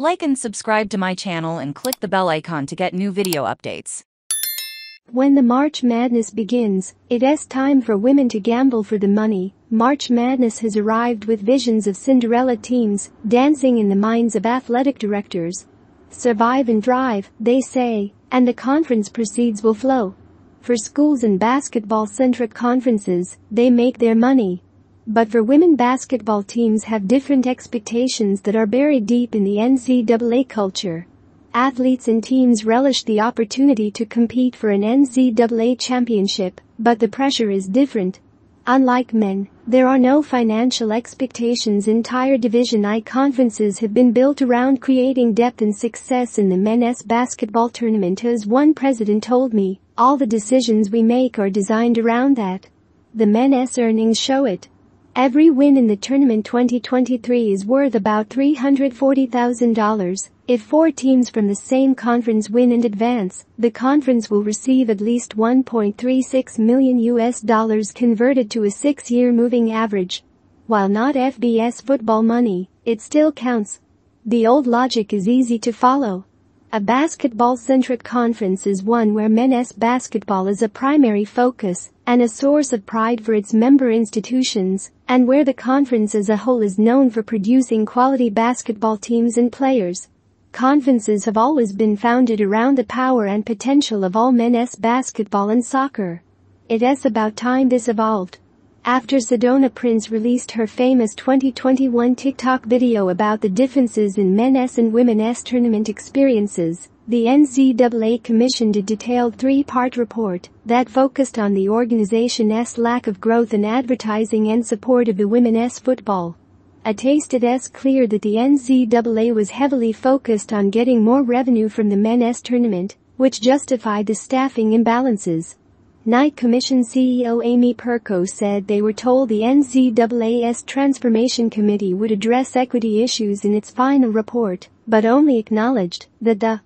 Like and subscribe to my channel and click the bell icon to get new video updates. When the March Madness begins, it's time for women to gamble for the money. March Madness has arrived with visions of Cinderella teams dancing in the minds of athletic directors. Survive and thrive, they say, and the conference proceeds will flow. For schools and basketball-centric conferences, they make their money. But for women basketball teams have different expectations that are buried deep in the NCAA culture. Athletes and teams relish the opportunity to compete for an NCAA championship, but the pressure is different. Unlike men, there are no financial expectations entire Division I conferences have been built around creating depth and success in the men's basketball tournament as one president told me, all the decisions we make are designed around that. The men's earnings show it. Every win in the tournament 2023 is worth about $340,000. If four teams from the same conference win and advance, the conference will receive at least 1.36 million US dollars converted to a six-year moving average. While not FBS football money, it still counts. The old logic is easy to follow. A basketball-centric conference is one where men's basketball is a primary focus and a source of pride for its member institutions, and where the conference as a whole is known for producing quality basketball teams and players. Conferences have always been founded around the power and potential of all men's basketball and soccer. It's about time this evolved. After Sedona Prince released her famous 2021 TikTok video about the differences in men's and women's tournament experiences, the NCAA commissioned a detailed three-part report that focused on the organization's lack of growth in advertising and support of the women's football. A taste it is clear that the NCAA was heavily focused on getting more revenue from the men's tournament, which justified the staffing imbalances. Knight Commission CEO Amy Perko said they were told the NCAA's Transformation Committee would address equity issues in its final report, but only acknowledged that the